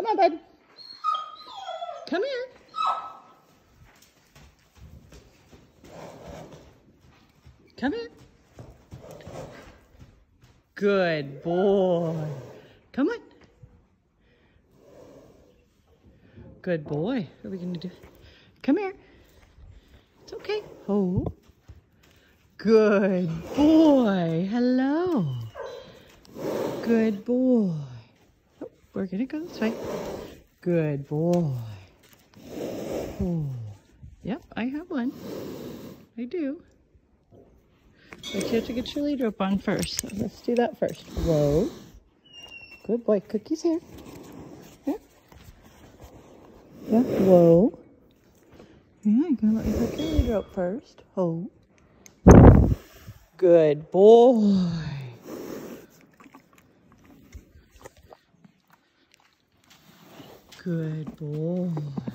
Come on, bud. Come here. Come here. Good boy. Come on. Good boy. What are we going to do? Come here. It's okay. Oh. Good boy. Hello. Good boy. We're to go this way. Good boy. Oh. Yep, I have one. I do. But you have to get your lead rope on first. So let's do that first. Whoa. Good boy. Cookie's here. Yeah. Yeah. Whoa. Yeah, I'm gonna let me hook your lead rope first. Oh. Good boy. Good boy.